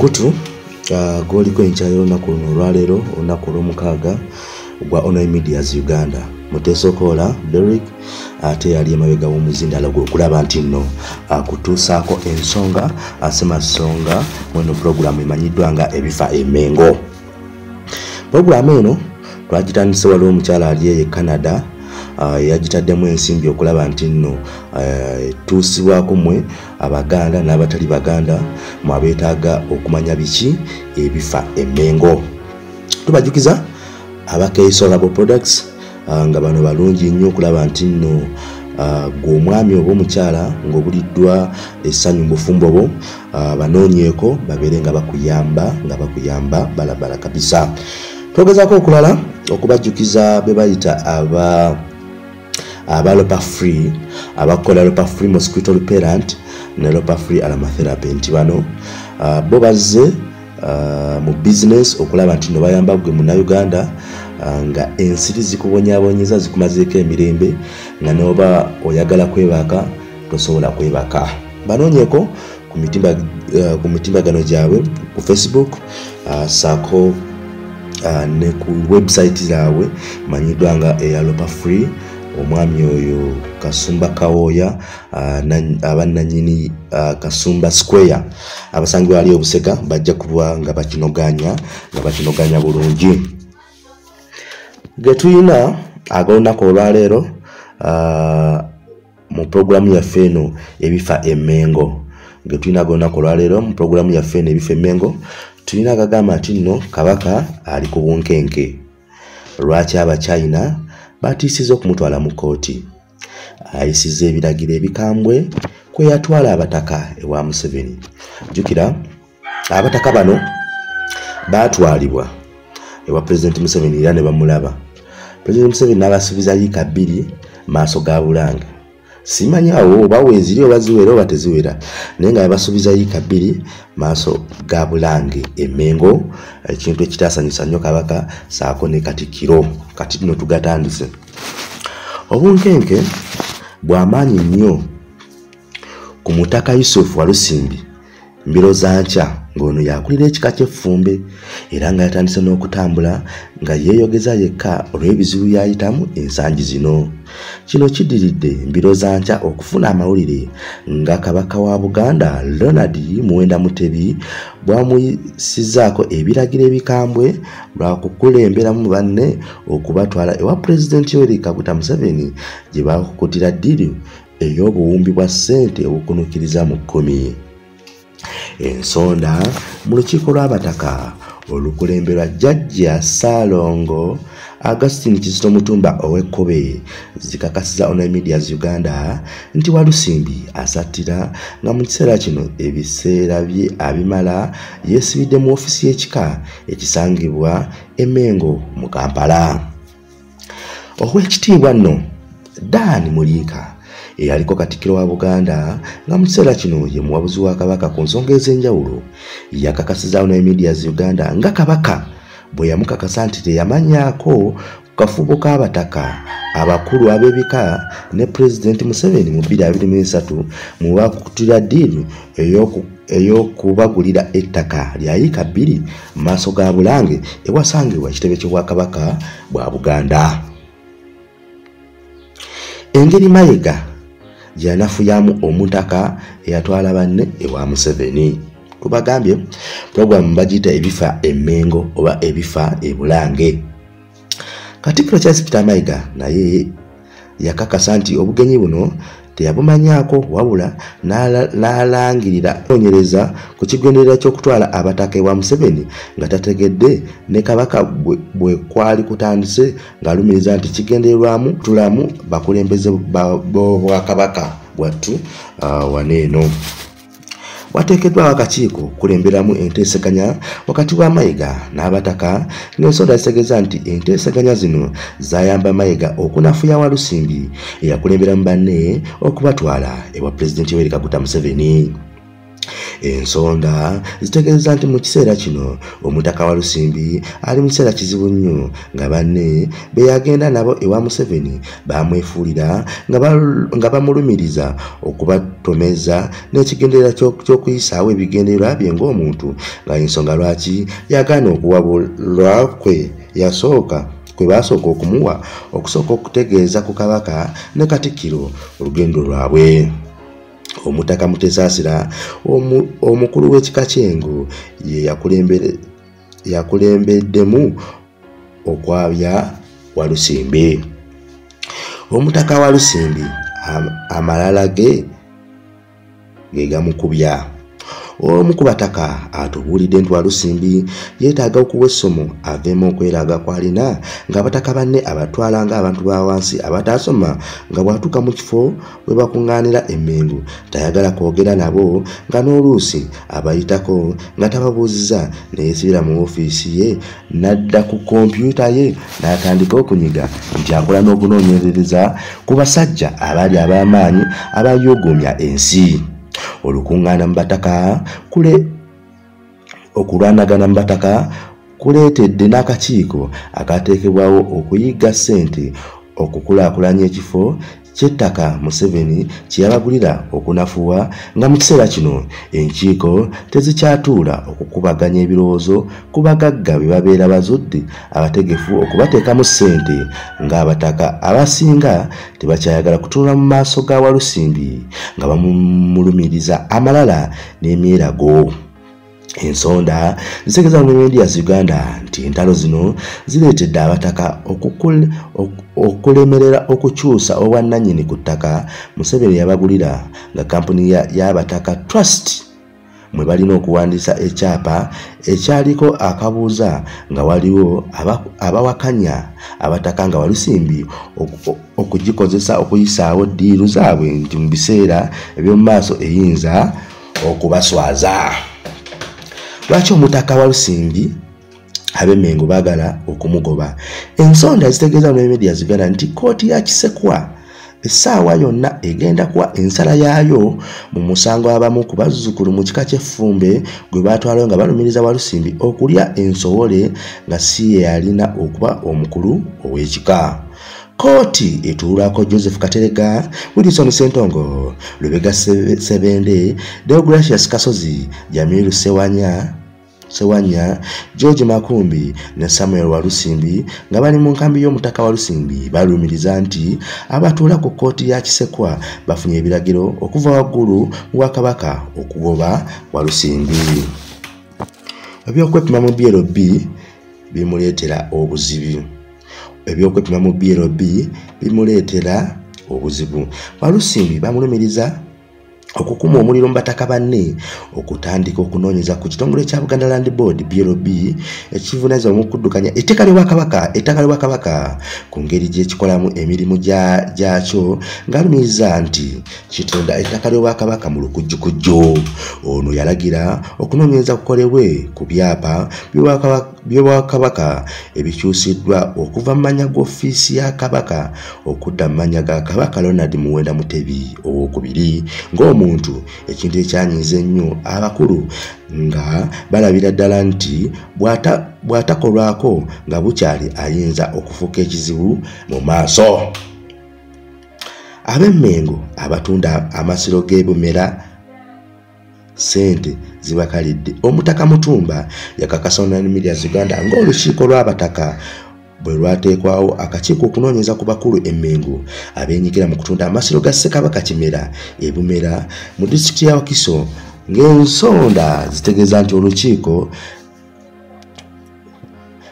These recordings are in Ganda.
omukutu uh, gwoliko enkyayo olunaku luno olwaleero olunaku olwomukaaga gwa online medias uganda. Muteesokoola derick ate yali emabega w'omuzindalo gwe okulaba nti nno akutuusaako ensonga asemasonga mweno puroguramu emanyiddwa nga ebifa emengo. Puroguramu eno twagitandise waliwo omukyala ali eyo canada uh, yagitaddemu ensimbi okulaba nti nno etuusibwako uh, mmwe abaganda n'abatali baganda mwabeetaaga okumanya biki? Ebifa emengo tubajjukiza abakeisolable products uh, nga bano balungi nnyo okulaba nti nno gwe omwami oba omukyala ng'obuliddwa essanyu mubufumbo bwo uh, banoonyeeko babeere nga bakuyamba nga bakuyamba balabala kabisa. Twogezaako okulala okubajjukiza be bayita aba aba lopa free abakola lopa free mosquito reparent ne lopa free alamatherapy nti bano uh, bo bazze uh, mu business okulaba nti no bayamba gwe munauganda uh, nga ensiri zikubonyabonyeza zikumazeeko emirembe nga noba oyagala kwebaka tosobola kwebaka. Banoonyeko ku uh, mitimbagano gyabwe ku facebook uh, saako uh, ne ku website zaabwe manyiddwa nga eyalopa free omwami oyo kasumba kawooya abananyini uh, kasumba square. Abasangibwa ali obusega bajja kuba nga bakinoganya nga bakinoganya bulungi. Getulina agolunaku olwaleero mu puroguramu yaffe eno ebifa emengo getulina agolunaku olwaleero mu puroguramu yaffe eno ebifa emengo tulina agagamba nti nno kabaka ali ku bunkenke. Lwaki abachina batiisiza okumutwala mu kooti ayisiza ebiragiro ebikambwe kwe yatwala abataka ewa museveni. Jjukira abataka bano baatwalibwa ewa pulezidenti museveni era ne bamulaba. Pulezidenti museveni n'abasuubiza yiika bbiri maaso ga bulange simanyi awo oba weeziri oba ziwera oba teziwera. Naye nga babasuubiza yiika bbiri maaso ga bulange emengo ekintu ekitaasanyusa nnyo kabaka saako ne katikiro. Kati tuno tugatandise. Obunkenke bw'amaanyi nnyo ku mutaka yusufu walusimbi mbiro za nkya ng'ono yakulira ekika ky'effumbe era nga yatandise n'okutambula nga yeeyogeza yekka olw'ebizibu byayitamu ensangi zino. Kino kiddiridde mbiro za nkya okufuna amawulire nga kabaka wa buganda ronald muwenda mutebi bwamuyisizaako ebiragiro ebikambwe lwakukulemberamu banne okubatwala ewa pulezidenti yoweri kaguta museveni gye bakukutira ddiru ey'obuwumbi bwa ssente obukunukiriza mu kkumi ensonda mu lukiiko lw'abataka. Olukulemberwa jjajja saalongo agustin kizito mutumba ow'ekkobe zikakasiza online medias uganda nti walusimbi asattira nga mu kiseera kino ebiseera bye abimala yeesibidde mu ofisi y'ekika ekisangibwa emengo mu kampala. Ow'ekitiibwa nno dan muliika eyaliko katikkiro wa buganda nga mu kiseera kino ye muwabuzi wa kabaka ku nsonga ez'enjawulo yakakasiza online medias uganda nga kabaka bwe yamukakasa nti teyamanyaako kafubo k'abataka abakulu ab'ebika ne pulezidenti museveni mu 2023 mu bakutira ddiiri ey'okubagulira ettaka lya yiika bbiri mu maaso ga bulange ewasangibwa ekitebe ky'obwakabaka bwa buganda. Engeri mayiga gyanafuyamu omutaka eyatwala banne ewa museveni. Tubagambye puroguramu bagiyita ebifa emengo oba ebifa ebulange. Katikkiro charles peter mayiga naye yakakasa nti obugenyi buno teyabumanyaako wabula n'alangirira onyereza ku kigenderera ky'okutwala abataka ewa museveni nga tategedde ne kabaka bwe kwali kutandise ng'alumiriza nti kigendererwamu tulamu bakulembeze bwakabaka bwattu uh, waneeno wateekeddwawo akakiiko kulemberamu enteeseganya wakati wa mayiga n'abataka ng'ensonda zitegeeza nti enteeseganya zino zayamba mayiga okunafuya walusimbi eyakulemberamu banne okubatwala ewa pulezidenti yoweri kaguta museveni ensonda zitegeeza nti mu kiseera kino omutaka wa lusimbi ali mu kiseera kizibu nnyo nga banne be yagenda nabo ewa museveni bamwefuulira nga bamulumiriza okubatomeza n'ekigenderera ky'okuyisaawo ebigendererwa bye ng'omuntu. Nga ensonga lwaki yagaana okuwabulwa kwe yasooka kwe basooka okumuwa okusooka okutegeeza ku kabaka ne katikkiro olugendo lwabwe omutaka mutesaasira. Omukulu w'ekika kyengo ye yakulembeddemu okwabya walusimbi omutaka wa lusimbi amalala ge ge gamukubya omu ku bataka atubuulidde nti walusimbi yeetaaga okuwa essomo aveemu okweraga kw'alina ng'abataka banne abatwala ng'abantu ba wansi abataasoma nga bw'atuuka mu kifo bwe bakuŋŋaanira emmengu tayagala kwogera nabo nga n'oluusi abayitako nga tababuuziza neyeesibira mu ofiisi ye n'adda ku kompyuta ye n'atandika okunyiga nti akola n'okunoonyerereza ku basajja abaali ab'amaanyi abayogomya ensi olukuŋŋaana mu bataka kule okulwanagana mu bataka kuleetedde n'akakiiko akateekebwawo okuyigga ssente okukulaakulanya ekifo kyettaka museveni kyeyabagulira okunafuwa nga mu kiseera kino enkiiko tezikyatuula okukubaganya ebirowoozo ku bagagga be babeera bazudde abategefu okubateekamu ssente ng'abataka abasinga tebakyayagala kutunula mu maaso ga walusimbi nga bamumulumiriza amalala n'emyerago ensonda zitegeeza mu medias uganda nti entalo zino zireetedde abataka okulemerera okukyusa obwannannyini ku ttaka. Museveni yabagulira nga kampuni y'abataka trust mwe balina okuwandiisa ekyapa ekyaliko akabuuza nga waliwo abawakanya abataka nga walusimbi okugikozesa okuyisaawo ddiiru zaabwe nti mu biseera eby'omu maaso eyinza okubaswaza lwaki omutaka wa lusimbi ab'emengo baagala okumugoba? Ensonda zitegeeza mu media zigana nti kooti ya kisekwa essaawa yonna egenda kuwa ensala yaayo mu musango abamu ku bazzukulu mu kika ky'effumbe gwe baatwalayo nga balumiriza walusimbi okulya ensowole nga si ye yalina okuba omukulu ow'ekika. Kooti etuulako joseph katerega wilison sentongo lubega sebende deogracius kasozi jamiru sewanya sewanya george makumbi ne samuel walusimbi nga bali mu nkambi y'omutaka walusimbi balumiriza nti abatuula ku kkooti ya kisekwa bafunye ebiragiro okuva waggulu mu bwakabaka okugoba walusimbi. Ebyokwepima mu blb bimuleetera obuzibu. Ebyokwepima mu blb bimuleetera obuzibu. Walusimbi bamulumiriza okukuma omuliro mu bataka banne okutandika okunoonyeza ku kitongole kya buganda land board blb ekivunanyizibwa mu kuddukanya etteeka lyobwakabaka ettaka lyobwakabaka ku ngeri gyekikolamu emirimu gyakyo ng'alumiriza nti kitunda ettaka lyobwakabaka mu lukujjukujjo. Ono yalagira okunoonyereza kukolebwe ku byapa byobwakabaka ebikyusiddwa okuva mu manya g'ofiisi ya kabaka okudda mu manya ga kabaka ronald muwenda mutebi owokubiri ng'omu omuntu ekintu ekyanyiza ennyo abakulu nga balabira ddala nti bw'atakolwako nga bukyali ayinza okufuuka ekizibu mu maaso. Ab'emmengo abatunda amasiro g'ebumera sente zibakalidde. Omutaka mutumba yakakasa onani media uganda ng'olukiiko lw'abataka bwe lwateekwawo akakiiko okunoonyeza ku bakulu emmengo abenyigira mu kutunda amasiro ga ssekabaka kimera ebumera mu disitulikiti ya wakiso ng'ensonda zitegeeza nti olukiiko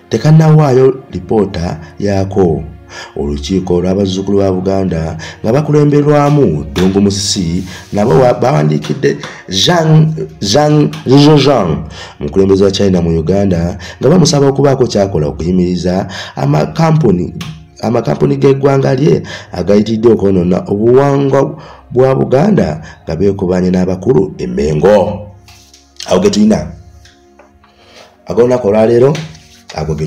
tekannawaayo lipoota yaako olukiiko olw'abazzukulu ba buganda nga bakulemberwamu dongo musisi nabo bawandiikidde jean jean mukulembeze wa china mu uganda nga bamusaba okubaako kyakola okuyimiriza amakampuni amakampuni g'eggwanga lye agayitiridde okwonona obuwangwa bwa buganda nga beekubanye n'abakulu emmengo awo ge tulina agolunaku olwaleero ago ge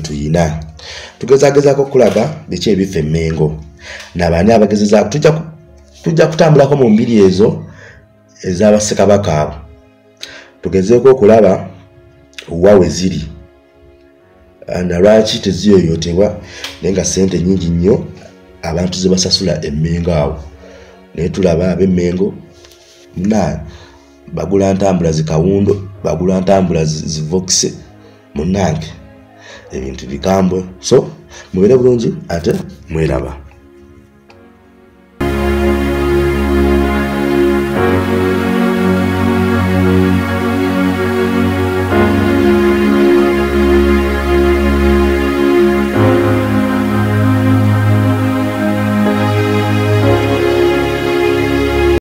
tuyina tugezagezaako okulaga biki ebifa emmengo? Nabaani abagezezaako? Tujja kutambulako mu mbiri ezo ez'abassekabaka abo. Tugezeeko okulaba wawe ziri. Na lwaki teziyoyotebwa? Naye nga sente nyingi nnyo abantu ze basasula emmengo awo. Naye tulaba ab'emmengo na bagula ntambula zikawundo bagula ntambula zivokise munange ebintu bikambwe so mubere bulungi ate mweraba